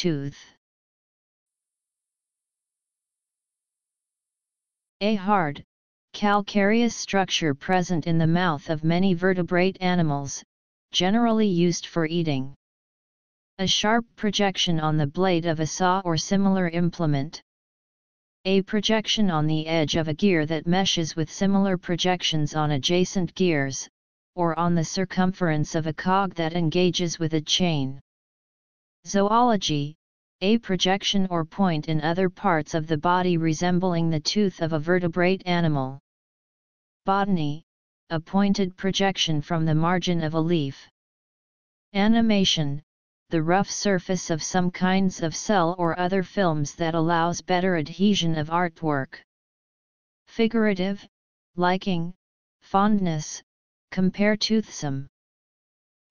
tooth. A hard, calcareous structure present in the mouth of many vertebrate animals, generally used for eating. A sharp projection on the blade of a saw or similar implement. A projection on the edge of a gear that meshes with similar projections on adjacent gears, or on the circumference of a cog that engages with a chain. Zoology, a projection or point in other parts of the body resembling the tooth of a vertebrate animal. Botany, a pointed projection from the margin of a leaf. Animation, the rough surface of some kinds of cel or other films that allows better adhesion of artwork. Figurative, liking, fondness, compare toothsome.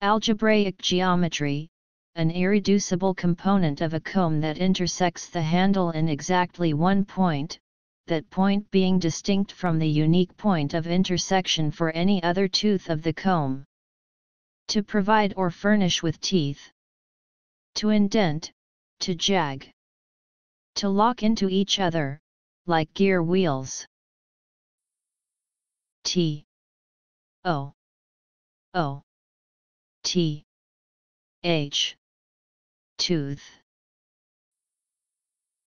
Algebraic geometry, an irreducible component of a comb that intersects the handle in exactly one point, that point being distinct from the unique point of intersection for any other tooth of the comb. To provide or furnish with teeth. To indent, to jag. To lock into each other, like gear wheels. T O O T H Tooth